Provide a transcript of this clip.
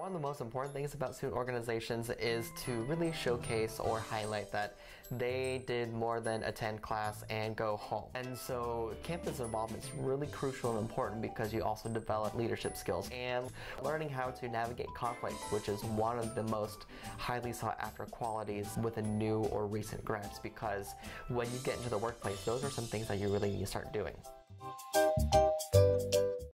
One of the most important things about student organizations is to really showcase or highlight that they did more than attend class and go home. And so campus involvement is really crucial and important because you also develop leadership skills and learning how to navigate conflict, which is one of the most highly sought after qualities with a new or recent grads because when you get into the workplace, those are some things that you really need to start doing.